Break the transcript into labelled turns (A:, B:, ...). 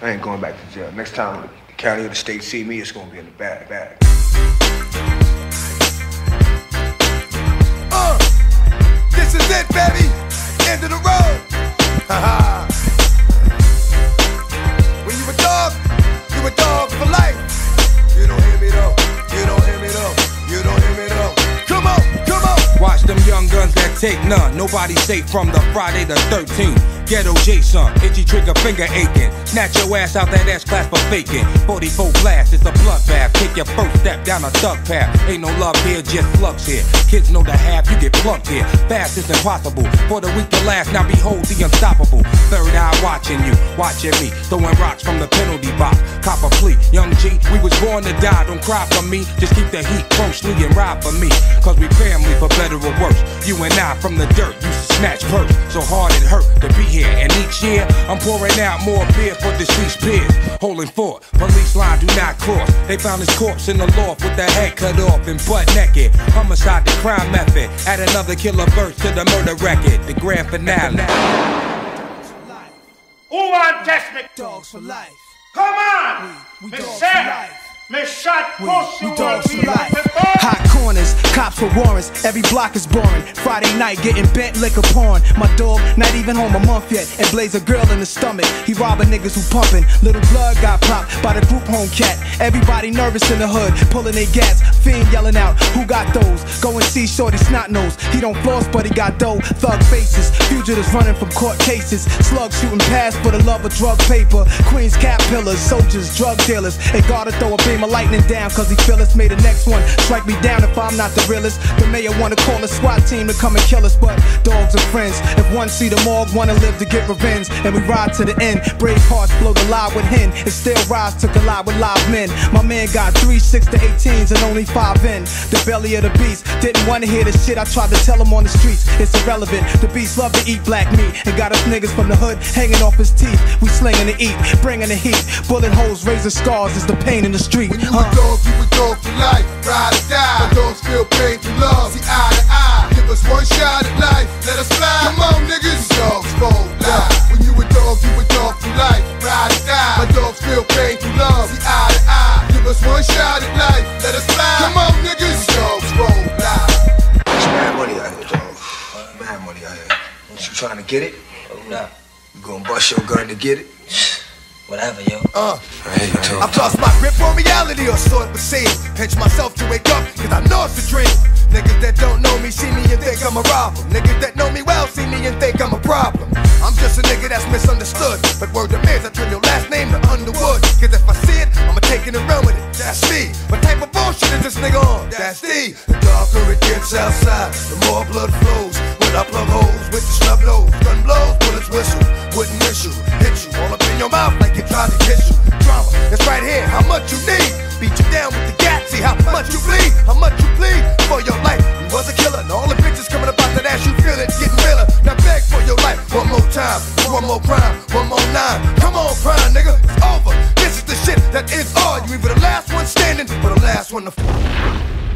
A: I ain't going back to jail. Next time the county or the state see me, it's gonna be in the bag. bag.
B: Uh, this is it, baby. End of the road. Haha. when you a dog, you a dog for life. You don't hear me though. You don't hear me though. You don't hear me though. Come on, come on.
C: Watch them young guns that take none. Nobody safe from the Friday the 13th. Ghetto Jason, itchy trigger finger aching. Snatch your ass out that ass class for faking. 44 blast, it's a bloodbath. Take your first step down a thug path. Ain't no love here, just slugs here. Kids know the half, you get plucked here. Fast is impossible. For the weak to last, now behold the unstoppable. Third eye watching you, watching me. Throwing rocks from the penalty box. Cop a plea. Young G, we was born to die. Don't cry for me. Just keep the heat closely and ride for me. Cause we family for better or worse. You and I from the dirt used to snatch purse. So hard it hurt to be here. And each year, I'm pouring out more beer for the deceased peers. Holding fort, police line do not cross. They found his corpse in the loft with the head cut off and butt naked. Homicide, the crime method. Add another killer verse to the murder record. The grand finale.
D: Who want test?
E: Dogs for life.
D: Come on!
E: We- we
D: me
E: dogs
D: say,
E: for life.
D: me shot
E: We, we dogs for life.
D: prepared.
E: Hot corners, cops with warrants. Every block is boring. Friday night getting bent liquor porn. My dog not even home a month yet and blaze a girl in the stomach. He robbing niggas who pumping. Little blood got popped by the group home cat. Everybody nervous in the hood, pulling their gas. Fiend yelling out, who got those? Go and see Shorty snot nose. He don't floss, but he got dough. Thug faces, fugitives running from court cases. Slugs shooting past for the love of drug paper. Queens cap pillars, soldiers, drug dealers. And gotta throw a beam of lightning down, cause he feel us. May the next one strike me down if I'm not the realest. The mayor wanna call a SWAT team to come and kill us, but dogs are friends. If one see the morgue, wanna live to get revenge. And we ride to the end. Brave hearts blow the lie with hen. And still rise to collide with live men. My man got three, six to 18s and only five in. The belly of the beast. Didn't wanna hear the shit I tried to tell him on the streets. It's irrelevant. The beast love to eat black meat. And got us niggas from the hood hanging off his teeth. We slinging the eat, bringing the heat. Bullet holes, razor scars is the pain in the street.
B: When you
E: Huh.
B: a dog, you shot at life. Let us fly. Come on, niggas. Dogs for life.
A: There's mad money out here, dog. Mad money out here. You trying to get it?
F: Hold up.
A: You gonna bust your gun to get it?
F: Whatever, yo.
B: Uh.
A: I hear you talking.
B: I've lost my grip on reality or so it would seem. Pinch myself to wake up, cause I know it's a dream. Niggas that don't know me see me and think I'm a robber. Niggas that What type of bullshit is this nigga on? That's D. The darker it gets outside, the more blood flows. When I plug holes with the snub nose, gun blows, bullets whistle. Wouldn't issue, hit you all up in your mouth like you tried to kiss you. Drama, it's right here. How much you need? Beat you down with the gat. See how much you bleed, how much you bleed for your life. You was a killer, and all the bitches coming up out that ass. You feel it, getting realer. Now beg for your life one more time, one more crime, standing or the last one to.